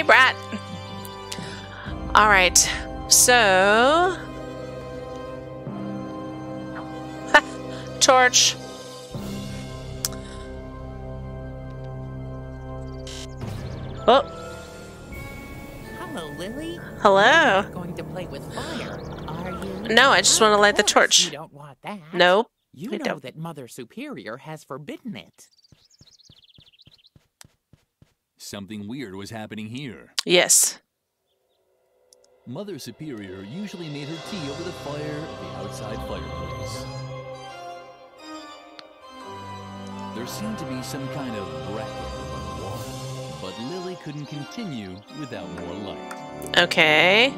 Hey, Brat. All right. So. Torch. Oh, Hello, Lily. hello. Going to play with fire, are you? No, I just want to light the torch. You don't want that. Nope. You know don't. that Mother Superior has forbidden it. Something weird was happening here. Yes. Mother Superior usually made her tea over the fire of the outside fireplace. There seemed to be some kind of bracket on the wall, but Lily couldn't continue without more light. Okay.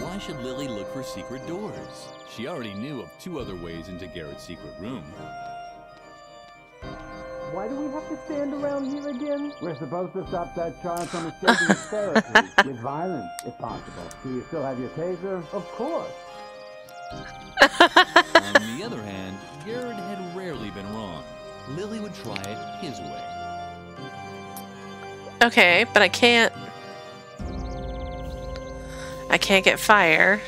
Why should Lily look for secret doors? She already knew of two other ways into Garrett's secret room. Why do we have to stand around here again? We're supposed to stop that child from escaping his therapy with violence, if possible. Do you still have your taser? Of course. On the other hand, Garrett had rarely been wrong. Lily would try it his way. Okay, but I can't. I can't get fire.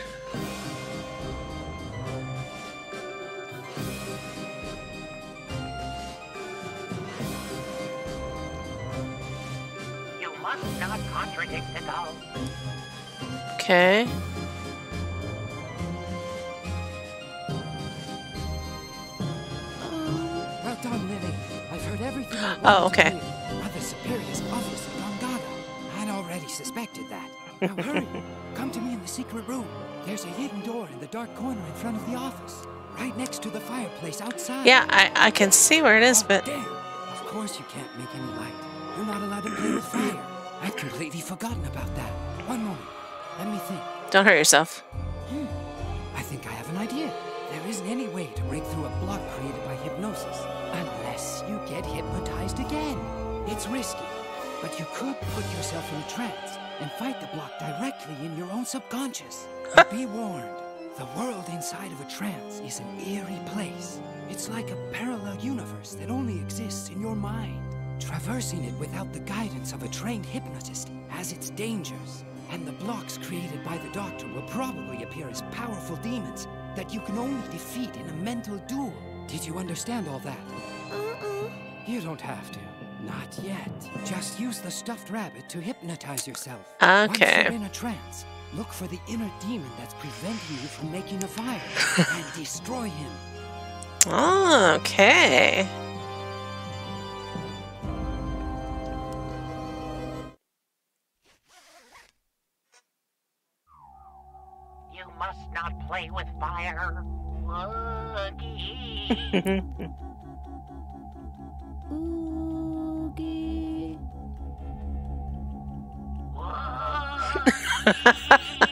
Okay. Well done, Lily. I've heard everything Oh, okay. Mother Superior's obviously gone gaga. I'd already suspected that. Now hurry. Come to me in the secret room. There's a hidden door in the dark corner in front of the office. Right next to the fireplace outside. Yeah, I, I can see where it is, Oh, but damn. Of course you can't make any light. You're not allowed to play with fire. I'd completely forgotten about that. One moment. Let me think. don't hurt yourself. Hmm. I think I have an idea. There isn't any way to break through a block created by hypnosis unless you get hypnotized again. It's risky, but you could put yourself in a trance and fight the block directly in your own subconscious. But be warned, the world inside of a trance is an eerie place. It's like a parallel universe that only exists in your mind. Traversing it without the guidance of a trained hypnotist has its dangers, and the blocks created by the doctor will probably appear as powerful demons that you can only defeat in a mental duel. Did you understand all that? Uh-uh. You don't have to. Not yet. Just use the stuffed rabbit to hypnotize yourself. Okay. Once Okay. you're in a trance, look for the inner demon that's preventing you from making a fire and destroy him. Oh, okay.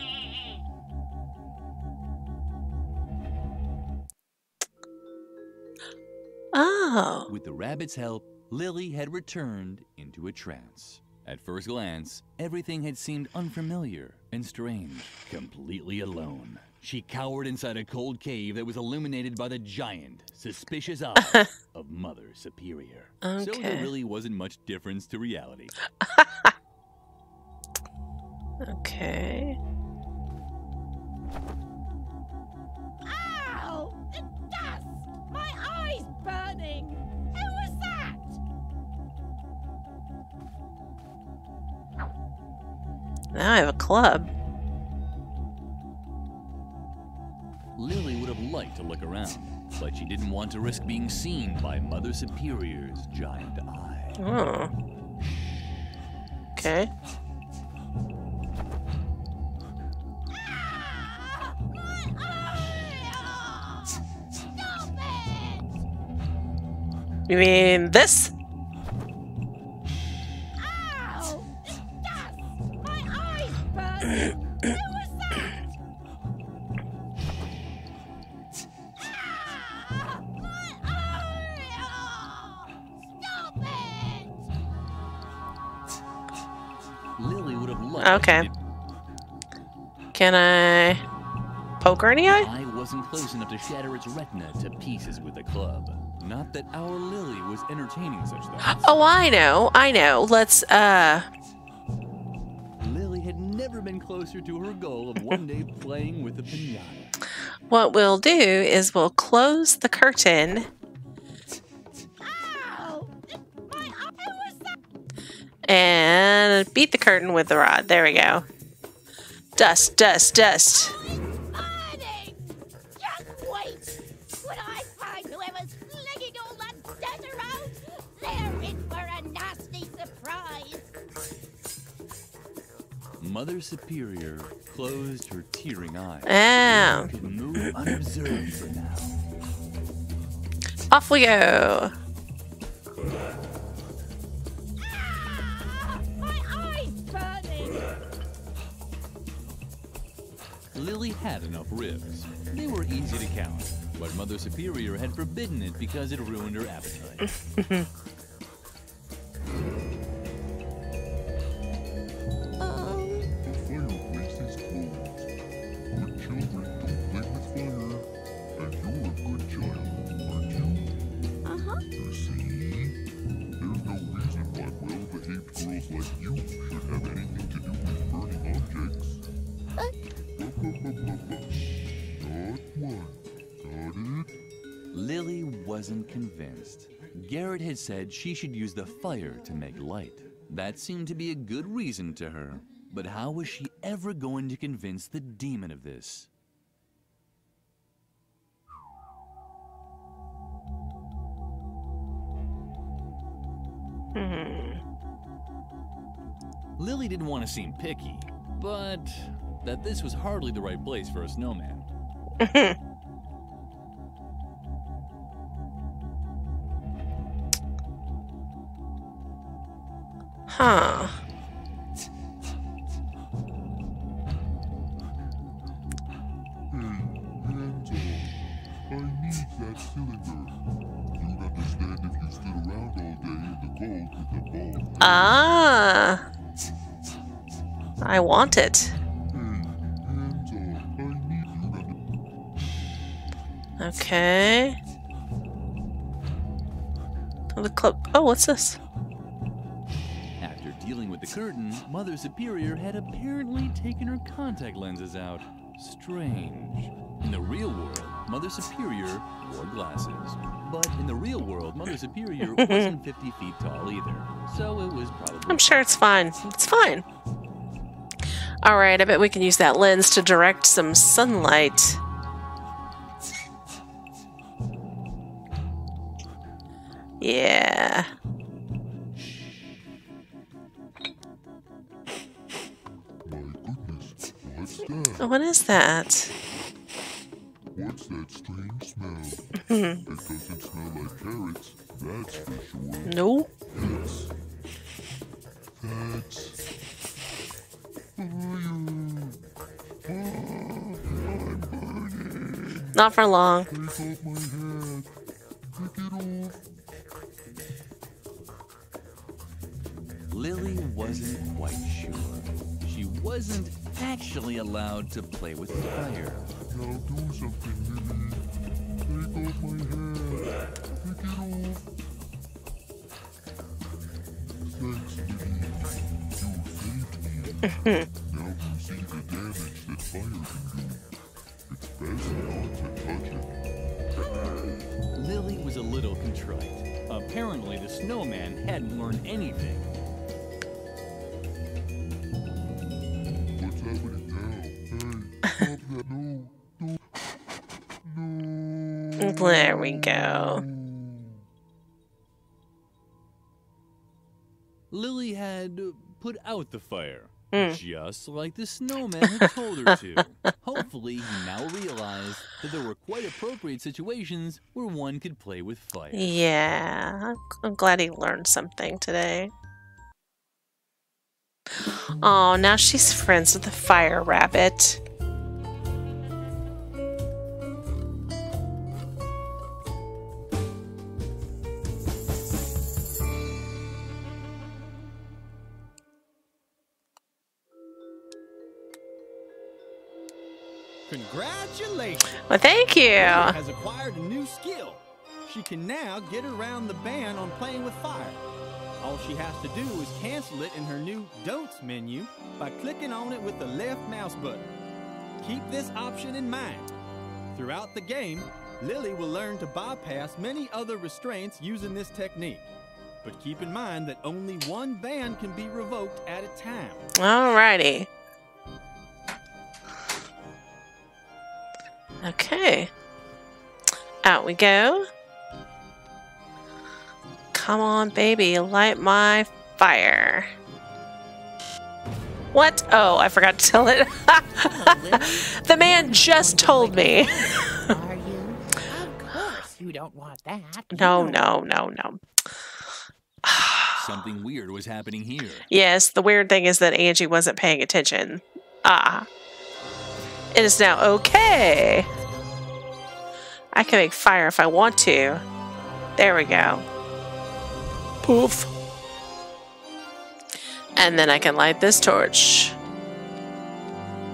Oh. With the rabbit's help, Lily had returned into a trance. At first glance, everything had seemed unfamiliar and strange. Completely alone, she cowered inside a cold cave that was illuminated by the giant, suspicious eyes of Mother Superior. So there really wasn't much difference to reality. Okay. Ow! The dust! My eye's burning! Who was that? Now I have a club. Look around, but she didn't want to risk being seen by Mother Superior's giant eye. Oh. Okay. You mean this? Okay. Can I poke her in the eye? I wasn't close enough to shatter its retina to pieces with a club. Not that our Lily was entertaining such thoughts. Oh, I know. I know. Let's, uh. Lily had never been closer to her goal of one day playing with a pinata. What we'll do is we'll close the curtain and beat the curtain with the rod. There we go. Dust, dust, dust. burning! Just wait! When I find whoever's flinging all that dirt around, they're in for a nasty surprise! Mother Superior closed her tearing eyes. Oh, Could move unobserved for now. off we go. Lily had enough ribs. They were easy to count, but Mother Superior had forbidden it because it ruined her appetite. said she should use the fire to make light. That seemed to be a good reason to her. But how was she ever going to convince the demon of this? Hmm. Lily didn't want to seem picky, but that this was hardly the right place for a snowman. ball. Ah. I want it. Okay. The club. Oh, what's this? After dealing with the curtain, Mother Superior had apparently taken her contact lenses out. Strange. In the real world, Mother Superior wore glasses. But in the real world, Mother Superior wasn't 50 feet tall either. So it was probably. I'm sure it's fine. It's fine. All right, I bet we can use that lens to direct some sunlight. Yeah. What's that? What is that? What's that strange smell? it doesn't smell like carrots, that's for sure. No. That's... That's... Fire! Ah, I'm burning! Not for long. Take off my hat! Take it off! Lily wasn't quite sure. She wasn't actually allowed to play with fire. Now do something, Lily. Take off my it off. Thanks. You saved me. now you see the damage that fire can do. It's best not to touch it. Lily was a little contrite. Apparently, the snowman hadn't learned anything. There we go. Lily had put out the fire, Hmm. just like the snowman had told her to. Hopefully, he now realized that there were quite appropriate situations where one could play with fire. Yeah. I'm glad he learned something today. Oh, now she's friends with the fire rabbit. Congratulations! Well, thank you. Has acquired a new skill. she can now get around the ban on playing with fire. All she has to do is cancel it in her new Don'ts menu by clicking on it with the left mouse button. Keep this option in mind. Throughout the game, Lily will learn to bypass many other restraints using this technique. But keep in mind that only one ban can be revoked at a time. Alrighty. Okay. Out we go. Come on, baby, light my fire. What? Oh, I forgot to tell it. the man just told me. Are you? Of course you don't want that. No, no, no, no. Something weird was happening here. Yes, the weird thing is that Angie wasn't paying attention. Ah. It is now okay. I can make fire if I want to. There we go. Poof. And then I can light this torch.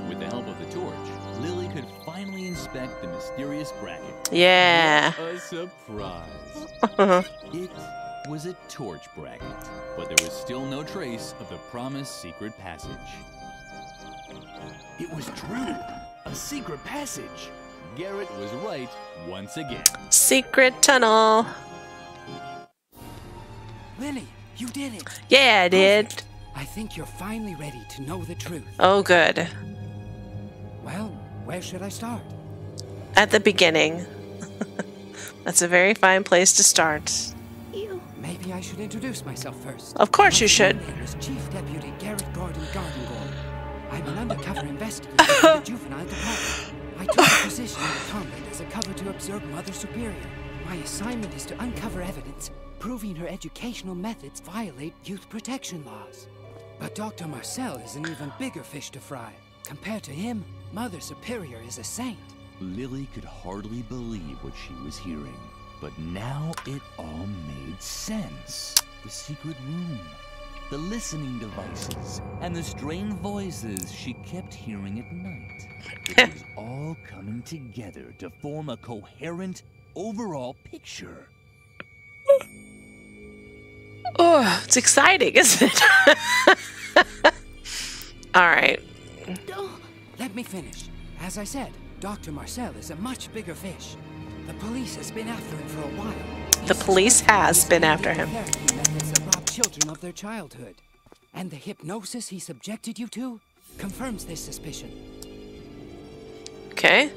With the help of the torch, Lily could finally inspect the mysterious bracket. Yeah. What a surprise. It was a torch bracket, but there was still no trace of the promised secret passage. It was true! A secret passage! Garrett was right once again. Secret tunnel. Lily, you did it. Yeah, I did. I think you're finally ready to know the truth. Oh, good. Well, where should I start? At the beginning. That's a very fine place to start. You. Maybe I should introduce myself first. Of course you My should. name is Chief Deputy Garrett Gordon Gardengore. I'm an undercover investigator for the juvenile department. I took a position in the convent as a cover to observe Mother Superior. My assignment is to uncover evidence proving her educational methods violate youth protection laws. But Dr. Marcel is an even bigger fish to fry. Compared to him, Mother Superior is a saint. Lily could hardly believe what she was hearing, but now it all made sense. The secret room, the listening devices, and the strange voices she kept hearing at night. It was all coming together to form a coherent, overall picture. Oh, it's exciting, isn't it? All right. Let me finish. As I said, Dr. Marcel is a much bigger fish. The police has been after him for a while. The police has been after him. Therapy methods that rob children of their childhood. And the hypnosis he subjected you to confirms this suspicion. Okay.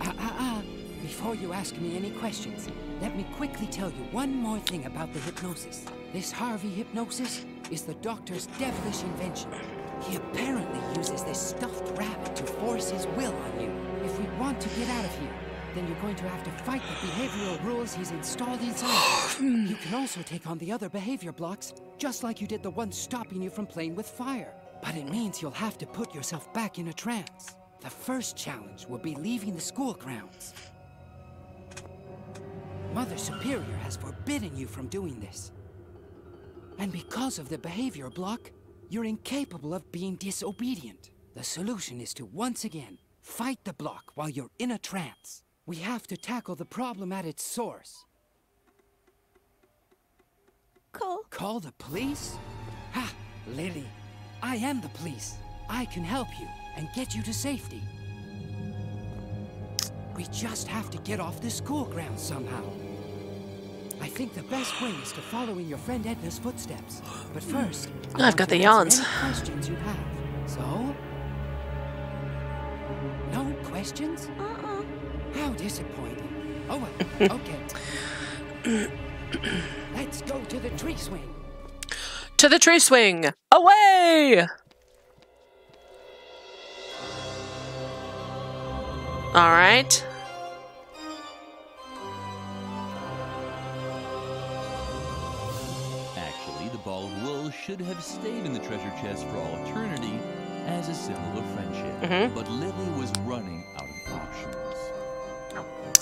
Ah, ah, ah. Before you ask me any questions, let me quickly tell you one more thing about the hypnosis. This Harvey hypnosis is the doctor's devilish invention. He apparently uses this stuffed rabbit to force his will on you. If we want to get out of here, then you're going to have to fight the behavioral rules he's installed inside. you. you can also take on the other behavior blocks, just like you did the one stopping you from playing with fire. But it means you'll have to put yourself back in a trance. The first challenge will be leaving the school grounds. Mother Superior has forbidden you from doing this. And because of the behavior block, you're incapable of being disobedient. The solution is to once again fight the block while you're in a trance. We have to tackle the problem at its source. Call. Call the police? Ha! Lily, I am the police. I can help you and get you to safety. We just have to get off this school grounds somehow. I think the best way is to follow in your friend Edna's footsteps. But first, I I've got the yawns. any questions you have. So? No questions? Uh-uh. How disappointing. Oh well, okay. Let's go to the tree swing. To the tree swing. Away! All right. Actually, the ball of wool should have stayed in the treasure chest for all eternity as a symbol of friendship. Mhm. But Lily was running out of options.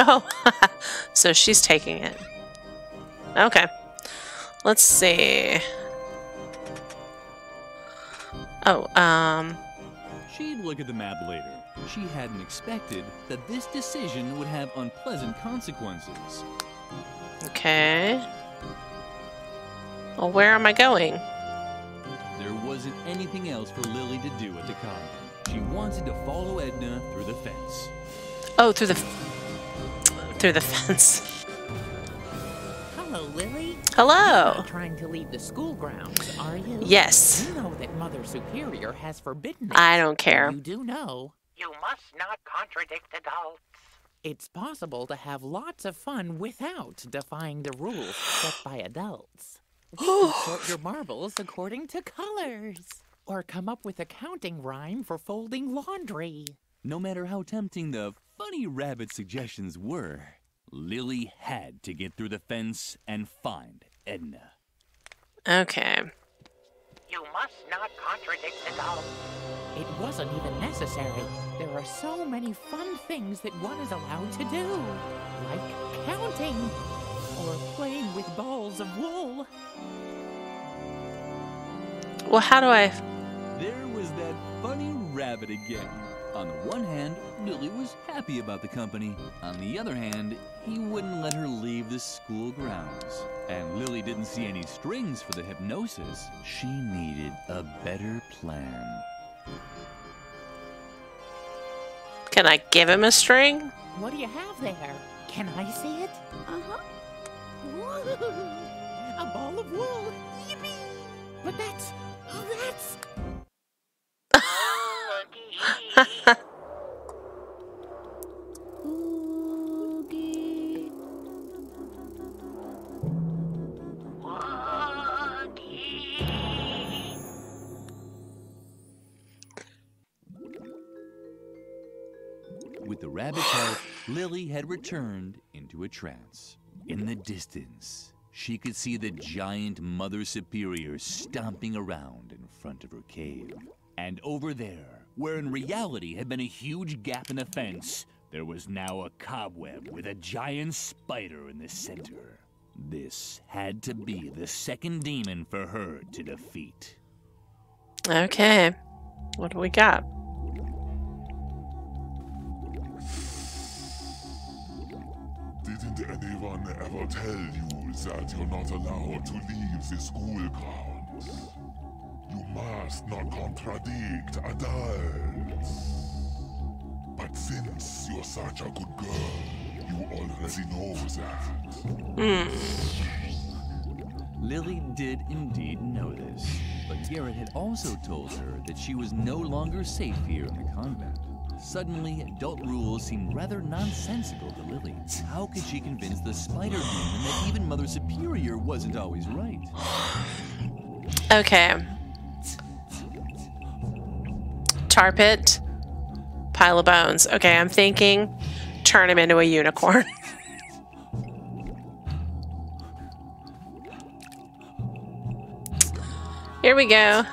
Oh, so she's taking it. Okay. Let's see. Oh, um, She'd look at the map later. She hadn't expected that this decision would have unpleasant consequences. Okay. Well, where am I going? There wasn't anything else for Lily to do at the convent. She wanted to follow Edna through the fence. Oh, through the through the fence. Hello, Lily. Hello. Not trying to leave the school grounds, are you? Yes. You know that Mother Superior has forbidden it. I don't care. You do know. You must not contradict adults. It's possible to have lots of fun without defying the rules set by adults. You sort your marbles according to colors. Or come up with a counting rhyme for folding laundry. No matter how tempting the funny rabbit suggestions were, Lily had to get through the fence and find Edna. Okay. You must not contradict adults. It wasn't even necessary. There are so many fun things that one is allowed to do, like counting or playing with balls of wool. Well, how do I? There was that funny rabbit again. On the one hand, Lily was happy about the company. On the other hand, he wouldn't let her leave the school grounds. And Lily didn't see any strings for the hypnosis. She needed a better plan. Can I give him a string? What do you have there? Can I see it? Uh-huh. A ball of wool. Yippee! But that's that's Oogie. With the rabbit's help, Lily had returned into a trance. In the distance, she could see the giant Mother Superior stomping around in front of her cave. And over there, where in reality had been a huge gap in the fence, there was now a cobweb with a giant spider in the center. This had to be the second demon for her to defeat. Okay. What do we got? Didn't anyone ever tell you that you're not allowed to leave the school grounds? You must not contradict adults. But since you're such a good girl, you already know that. Hmm. Lily did indeed know this, but Garrett had also told her that she was no longer safe here in the convent. Suddenly, adult rules seemed rather nonsensical to Lily. How could she convince the spider demon that even Mother Superior wasn't always right? Okay. Tar pit. Pile of bones. Okay, I'm thinking turn him into a unicorn. Here we go.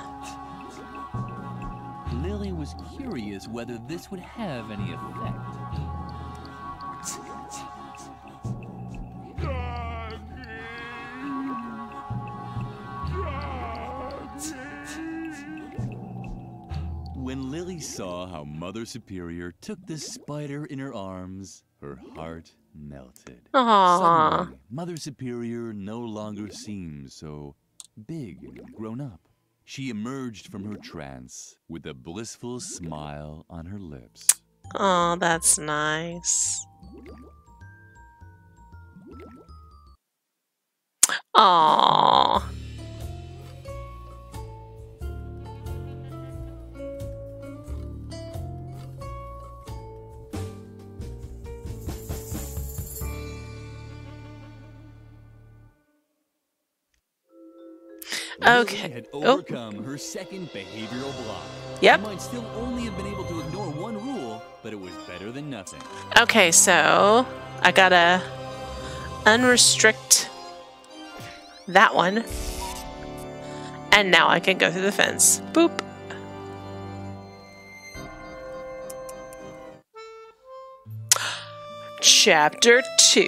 Lily was curious whether this would have any effect. Lily saw how Mother Superior took the spider in her arms, her heart melted. Aww. Suddenly, Mother Superior no longer seemed so big and grown up. She emerged from her trance with a blissful smile on her lips. Oh, that's nice. Aww. Okay. had Oh. her second behavioral block. Yep. Still only have been able to ignore one rule, but it was better than nothing. Okay, so I gotta unrestrict that one. And now I can go through the fence. Boop. Chapter 2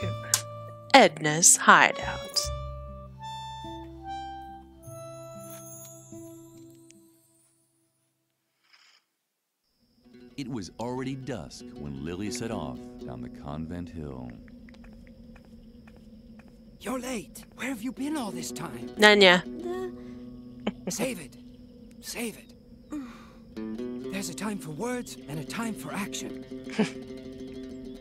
Edna's Hideout. Was already dusk when Lily set off down the convent hill. You're late. Where have you been all this time? Nanya. Save it. Save it. There's a time for words and a time for action.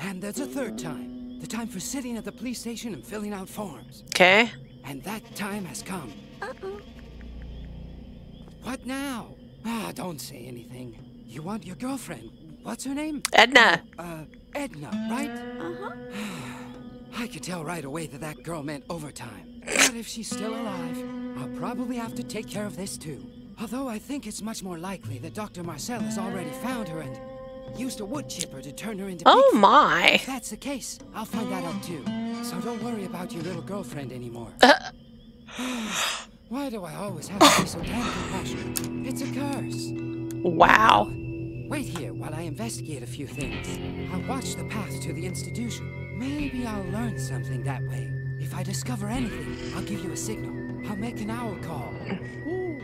and there's a third time. The time for sitting at the police station and filling out forms. Okay. And that time has come. Uh-oh. What now? Ah, don't say anything. You want your girlfriend. What's her name? Edna. Uh, Edna, right? Uh-huh. I could tell right away that that girl meant overtime. But if she's still alive, I'll probably have to take care of this too. Although I think it's much more likely that Dr. Marcel has already found her and used a wood chipper to turn her into Oh my. If that's the case, I'll find that out too. So don't worry about your little girlfriend anymore. Why do I always have to be so damn compassionate? It's a curse. Wow. Wait here while I investigate a few things. I'll watch the path to the institution. Maybe I'll learn something that way. If I discover anything, I'll give you a signal. I'll make an owl call. Ooh,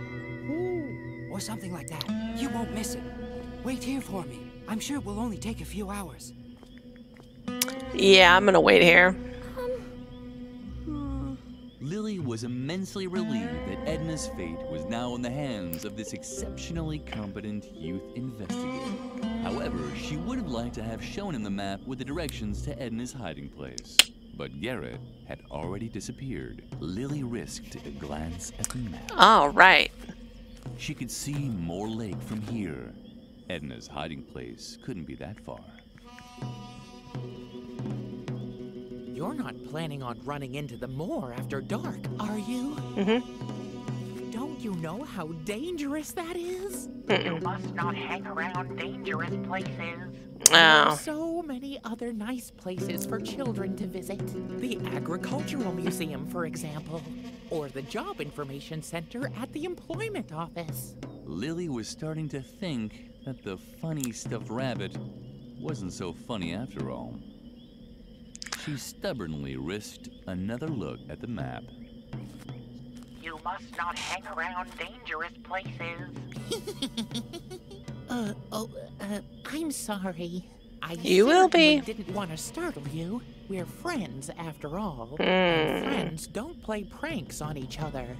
ooh, or something like that. You won't miss it. Wait here for me. I'm sure it will only take a few hours. Yeah, I'm gonna wait here. Was immensely relieved that Edna's fate was now in the hands of this exceptionally competent youth investigator. However, she would have liked to have shown him the map with the directions to Edna's hiding place. But Garrett had already disappeared. Lily risked a glance at the map. All right. She could see more Lake from here. Edna's hiding place couldn't be that far. You're not planning on running into the moor after dark, are you? Mm-hmm. Don't you know how dangerous that is? You must not hang around dangerous places. There Oh. so many other nice places for children to visit. The Agricultural Museum, for example. Or the Job Information Center at the Employment Office. Lily was starting to think that the funny stuffed rabbit wasn't so funny after all. She stubbornly risked another look at the map. You must not hang around dangerous places. Uh, oh, uh, I'm sorry. I You will certainly be. didn't want to startle you. We're friends, after all. Hmm. And friends don't play pranks on each other.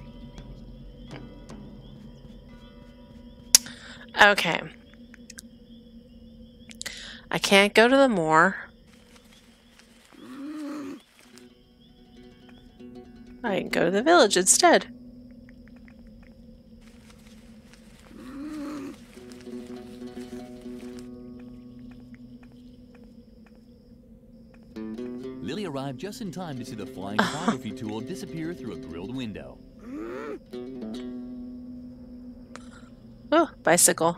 Okay. I can't go to the moor. I can go to the village instead. Lily arrived just in time to see the flying photography tool disappear through a grilled window. Oh, bicycle.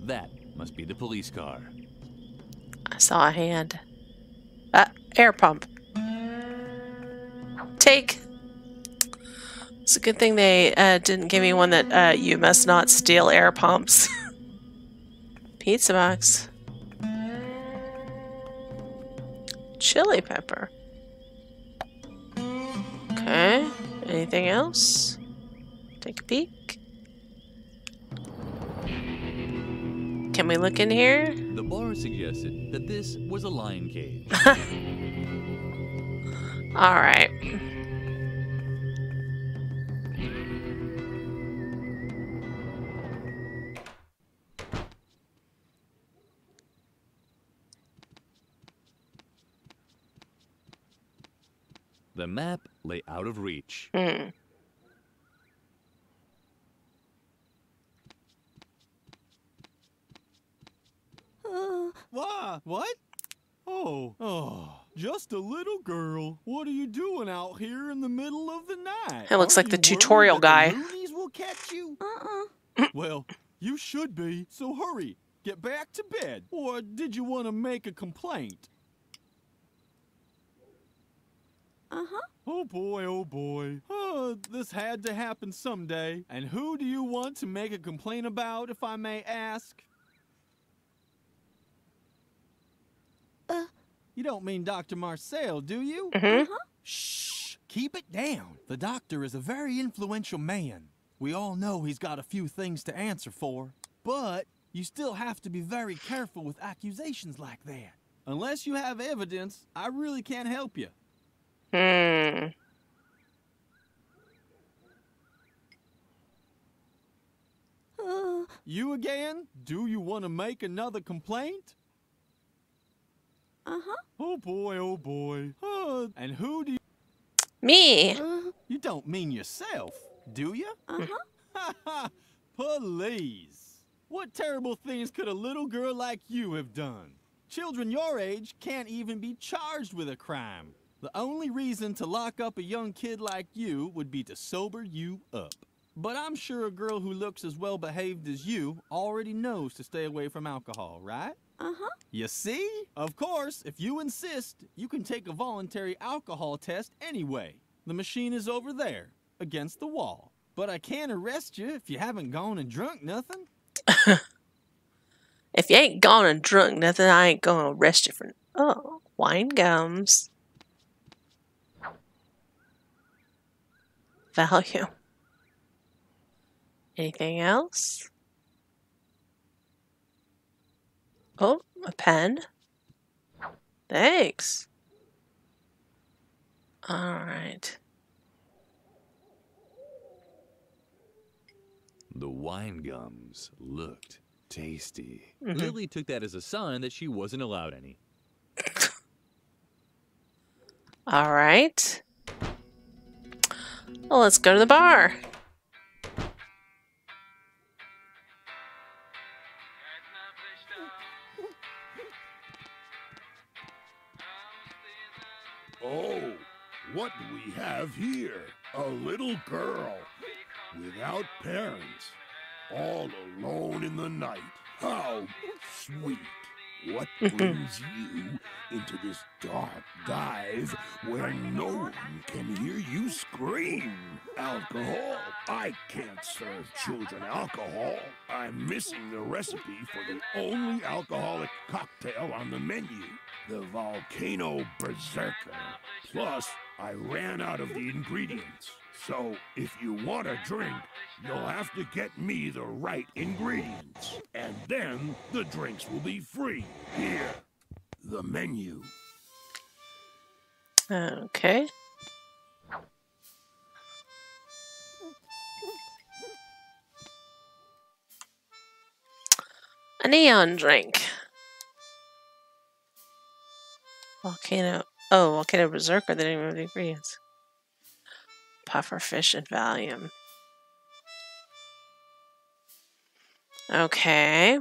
That must be the police car. I saw a hand. Uh, air pump. Take. It's a good thing they uh, didn't give me one that uh, you must not steal air pumps. Pizza box. Chili pepper. Okay. Anything else? Take a peek. Can we look in here? The bar suggested that this was a lion cage. All right. the map lay out of reach. Hmm. Why? What? Oh, oh, just a little girl. What are you doing out here in the middle of the night? It looks Aren't like the tutorial guy. The loonies will catch you. Uh-uh. well, you should be. So hurry, get back to bed. Or did you want to make a complaint? Uh-huh. Oh boy, oh boy. Uh, this had to happen someday. And who do you want to make a complaint about, if I may ask? You don't mean Dr. Marcel, do you? Mm-hmm. Shh! Keep it down. The doctor is a very influential man. We all know he's got a few things to answer for. But you still have to be very careful with accusations like that. Unless you have evidence, I really can't help you. Hmm. Uh, You again? Do you want to make another complaint? Uh-huh. Oh boy, oh boy. Uh, and who do you... Me. Uh, You don't mean yourself, do you? uh-huh. Please. What terrible things could a little girl like you have done? Children your age can't even be charged with a crime. The only reason to lock up a young kid like you would be to sober you up. But I'm sure a girl who looks as well behaved as you already knows to stay away from alcohol, right? Uh-huh. You see? Of course, if you insist, you can take a voluntary alcohol test anyway. The machine is over there, against the wall. But I can't arrest you if you haven't gone and drunk nothing. If you ain't gone and drunk nothing, I ain't gonna arrest you for. Oh, wine gums. Value. Anything else? Oh, a pen. Thanks. All right. The wine gums looked tasty. Mhm. Lily took that as a sign that she wasn't allowed any. All right. Well, let's go to the bar. Oh, what do we have here? A little girl without parents, all alone in the night. How sweet. What mm-hmm. brings you into this dark dive where no one can hear you scream? Alcohol? I can't serve children alcohol. I'm missing the recipe for the only alcoholic cocktail on the menu the Volcano Berserker. Plus, I ran out of the ingredients. So, if you want a drink, you'll have to get me the right ingredients. And then the drinks will be free. Here, the menu. Okay. A neon drink. Volcano. Oh, Volcano Berserker. They didn't even have the ingredients. Puffer fish and Valium. Okay.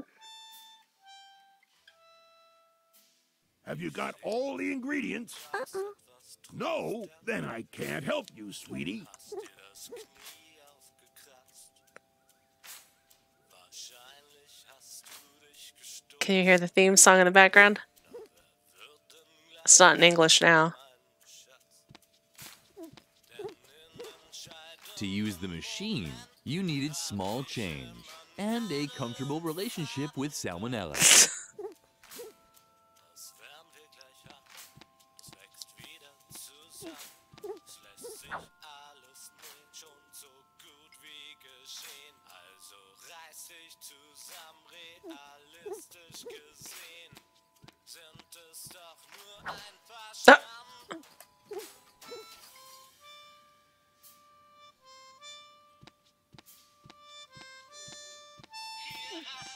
Have you got all the ingredients? Uh-uh. No? Then I can't help you, sweetie. Can you hear the theme song in the background? It's not in English now. To use the machine, you needed small change and a comfortable relationship with Salmonella.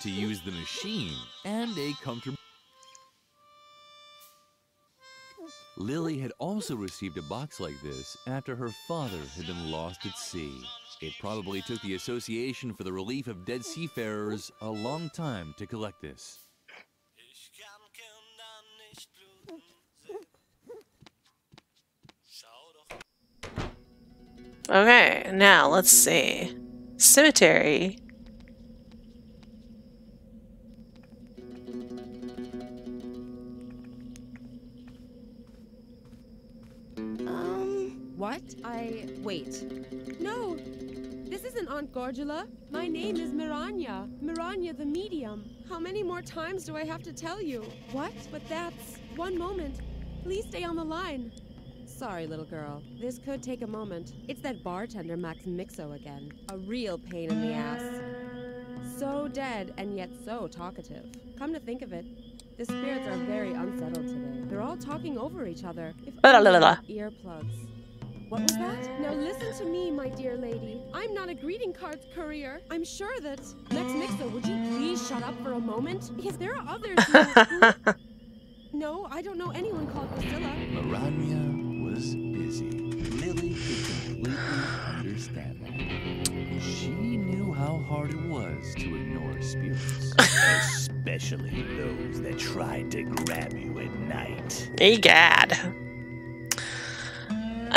to use the machine and a comfortable. Lily had also received a box like this after her father had been lost at sea. It probably took the Association for the Relief of Dead Seafarers a long time to collect this. Okay, now let's see. Cemetery. What? I. Wait. No! This isn't Aunt Gorgula. My name is Miranya. Miranya the medium. How many more times do I have to tell you? What? But that's. One moment. Please stay on the line. Sorry, little girl. This could take a moment. It's that bartender, Max Mixo, again. A real pain in the ass. So dead and yet so talkative. Come to think of it, the spirits are very unsettled today. They're all talking over each other. If La la la la. earplugs. What was that? Now listen to me, my dear lady. I'm not a greeting cards courier. I'm sure that. Next Mixer, would you please shut up for a moment? Because there are others who. who- no, I don't know anyone called Priscilla. Marania was busy. Lilli could completely understand that. She knew how hard it was to ignore spirits. Especially those that tried to grab you at night. Egad.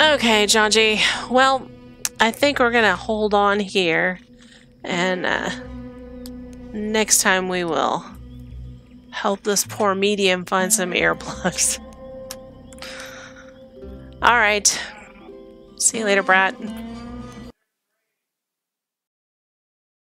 Okay, Janji. Well, I think we're gonna hold on here, and uh, next time we will help this poor medium find some earplugs. All right. See you later, Brat.